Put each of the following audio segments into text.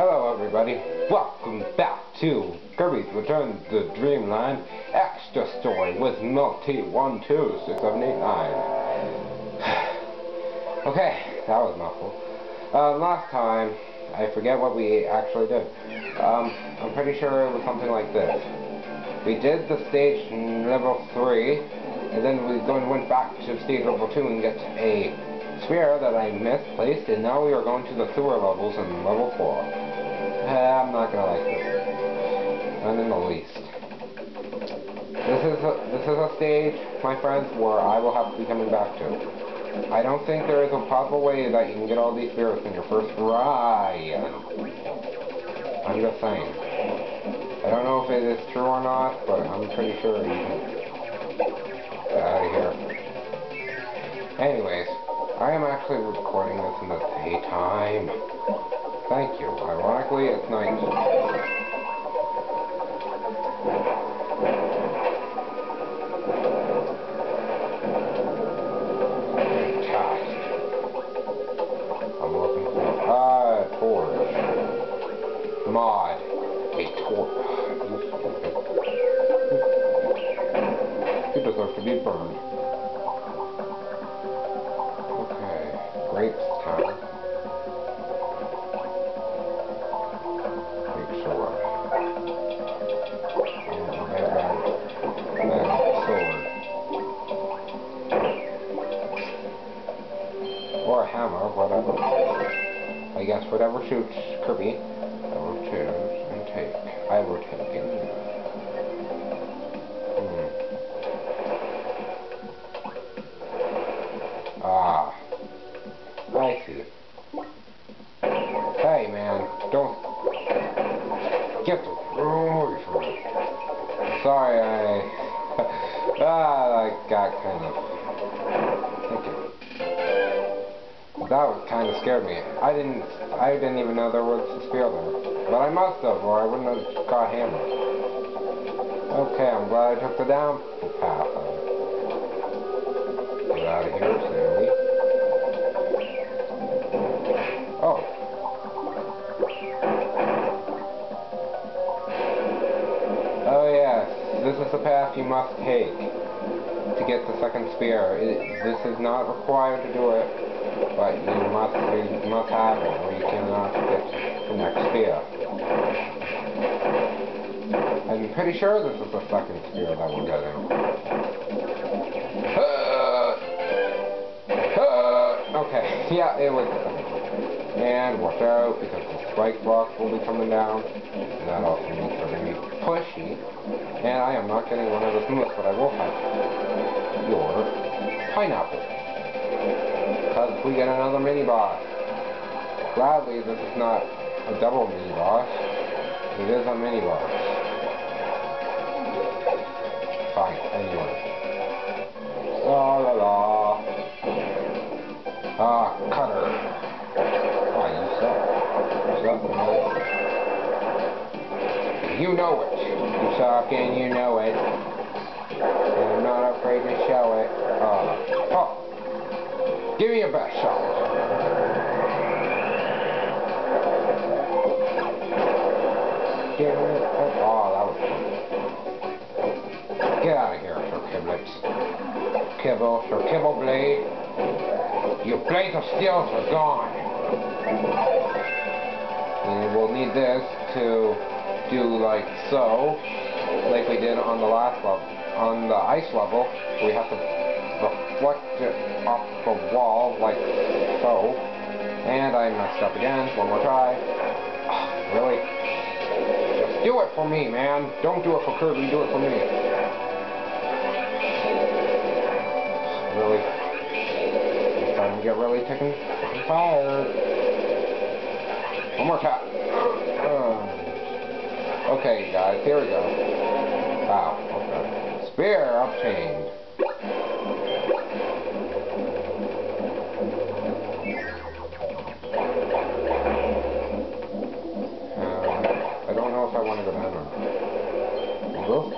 Hello everybody, welcome back to Kirby's Return to Dreamland Extra Story with Multi1267889. okay, that was mouthful. Uh, last time, I forget what we actually did. Um, I'm pretty sure it was something like this. We did the stage level 3, and then we went back to stage level 2 and get a sphere that I misplaced, and now we are going to the sewer levels in level 4. I'm not gonna like this. Not in the least. This is a, this is a stage, my friends, where I will have to be coming back to. I don't think there is a possible way that you can get all these spheres in your first ride. I'm just saying. I don't know if it is true or not, but I'm pretty sure you can get out of here. Anyways, I am actually recording this in the daytime. Thank you. Ironically, it's 19. I guess whatever shoots Kirby, I will choose and take. I will take it. Hey, man, don't get the away from me. Sorry, I ah, I got kind of. That kind of scared me. I didn't, I didn't even know there was a spear there, but I must have, or I wouldn't have got hammered. Okay, I'm glad I took the down path. Get out of here, Sandy. Oh. Oh, this is the path you must take to get the second spear. It, this is not required to do it, but you must you must have it, or you cannot get the next spear. I'm pretty sure this is the second spear that we're getting. Uh, uh, okay, yeah, it was And watch out, because the spike block will be coming down. And that also means we're going to be pushy. And I am not getting one of the smooths, but I will have your pineapple. Because we get another mini-boss. Gladly, this is not a double mini-boss. It is a mini-boss. Fine, anyway. La la la. Ah, cutter. Ah, you suck. You suck, man. You know it. You suck and you know it. And I'm not afraid to show it. Uh, oh. Give me your best shot. Oh, was fun. Get out of here, Sir Kiblets. Kibble, Sir Kibble Blade. Your blades of steel are gone. And we'll need this to do like so, like we did on the last level, on the ice level, we have to Messed up again, one more try. Oh, really? Just do it for me, man. Don't do it for Kirby, do it for me. Really? It's starting to get really ticking fire. One more tap. Uh. Okay, guys, here we go. Wow, okay. Spear obtained.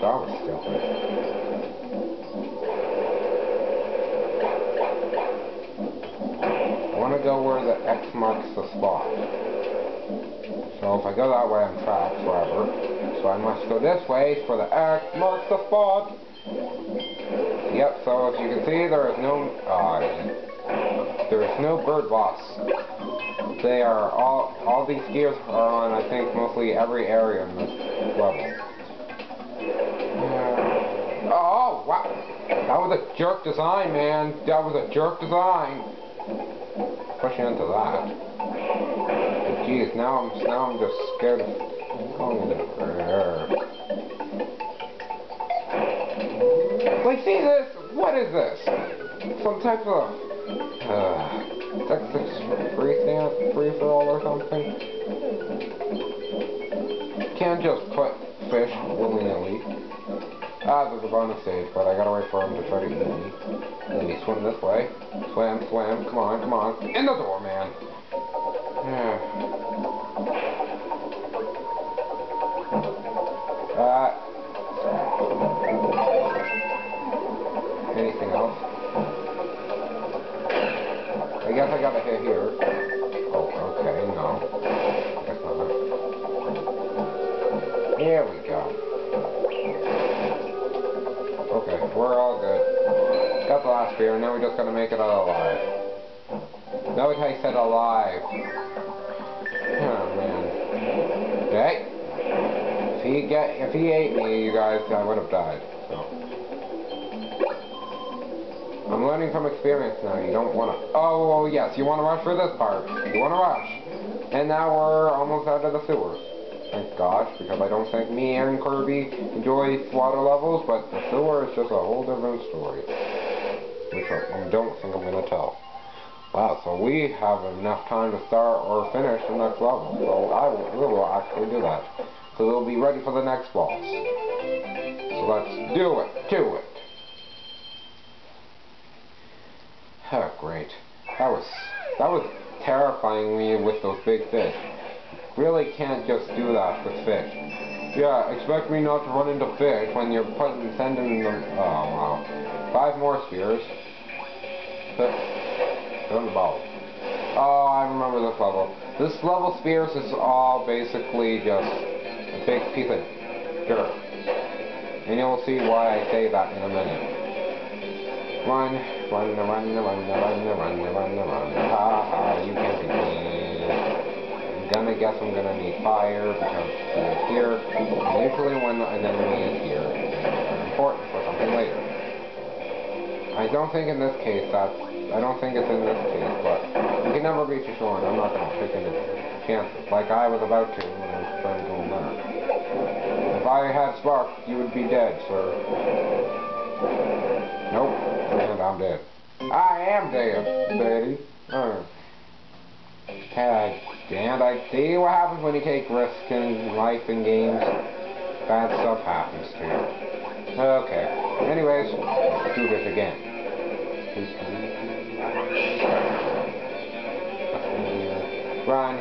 Well, that was. I want to go where the X marks the spot. So if I go that way, I'm trapped forever. So I must go this way for the X marks the spot. Yep, so as you can see, there is no, uh, there is no bird boss. They are all, all these gears are on, I think, mostly every area in this level. Wow. That was a jerk design, man. That was a jerk design. Pushing into that. Geez, now I'm now I'm just scared of. Like, see this? What is this? Some type of uh, free stand, free for all or something? Can't just put fish willy nilly. Ah, there's a bonus stage, but I gotta wait for him to try to get me. Let me swim this way. Swim, swim, come on, come on. In the door, man! uh, we just gotta make it out alive. Note I said alive. Oh man. Okay. If he get if he ate me, you guys, I would have died. So. I'm learning from experience now. You don't wanna Oh oh yes, you wanna rush for this part. You wanna rush. And now we're almost out of the sewers Thank God, because I don't think me and Kirby enjoy water levels, but the sewer is just a whole different story. Which I don't think I'm going to tell. Wow, so we have enough time to start or finish the next level. So I will, we will actually do that. So we'll be ready for the next boss. So let's do it. Do it. Oh, great. That was, that was terrifying me with those big fish really can't just do that with fish. Yeah, expect me not to run into fish when you're putting, sending them, oh wow. Five more spears. Turn the ball. Oh, I remember this level. This level spears is all basically just a big piece of dirt. And you'll see why I say that in a minute. Run, run, run, run, run, run, run, run, run, ha ha, you can't me gonna guess I'm gonna need fire because it's here. And usually when an enemy is here, it's important for something later. I don't think in this case that's, I don't think it's in this case, but you can never be too sure and I'm not gonna take any chances, like I was about to when I was trying to that. If I had spark, you would be dead, sir. Nope, and I'm dead. I am dead. Uh. And I see what happens when you take risks in life and games. Bad stuff happens to you. Okay. Anyways, let's do this again. Run.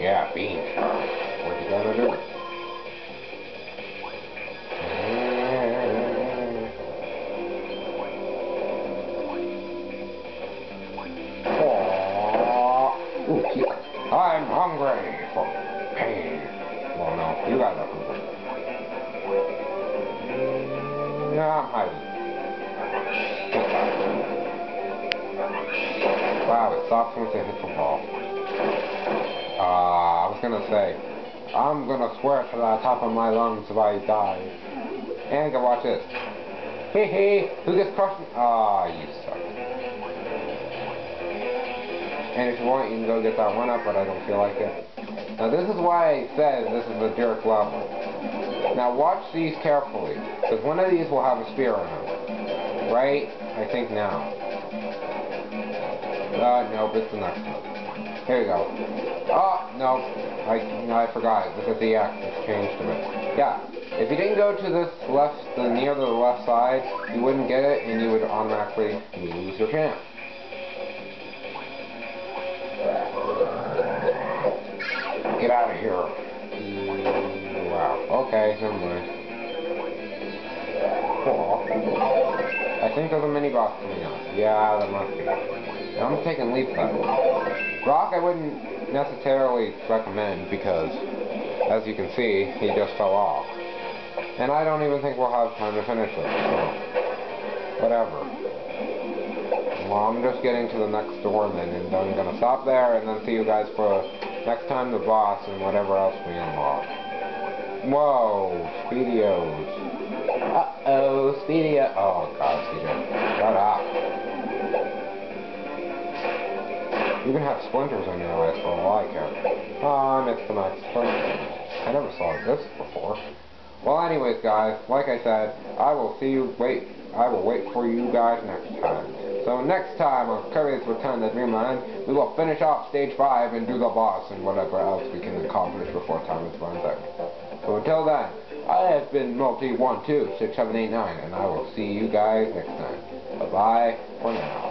Yeah, beans. Wow, it stops once it hits the ball. Uh, I was gonna say, I'm gonna swear to the top of my lungs if I die. And go watch this. Hey, hey, who gets crushed? Ah, you suck. And if you want, you can go get that one up, but I don't feel like it. Now this is why I said this is a jerk level. Now watch these carefully, because one of these will have a spear on it. Right? I think now. Uh, nope, it's the next one. Here you go. Oh, no, I, I forgot. Is the X, it's changed a bit. Yeah, if you didn't go to this left, the near the left side, you wouldn't get it, and you would automatically lose your chance. Get out of here. Wow. Okay, never mind. Oh. I think there's a mini boss coming up. Yeah, there must be. I'm taking leap though. Brock I wouldn't necessarily recommend because, as you can see, he just fell off. And I don't even think we'll have time to finish it, so whatever. Well, I'm just getting to the next door then, and I'm gonna stop there and then see you guys for next time the boss and whatever else we unlock. Whoa, Speedios. Uh-oh, Speedio. Oh, God, Speedio. Shut up. You can have splinters on your eyes for all I care. Oh, ah, I missed the person. I never saw this before. Well, anyways, guys, like I said, I will see you, wait, I will wait for you guys next time. So next time on Kirby's Return to Dreamland, we will finish off Stage 5 and do the boss and whatever else we can accomplish before time is runs out. So until then, I have been Multi12679, and I will see you guys next time. Bye-bye for now.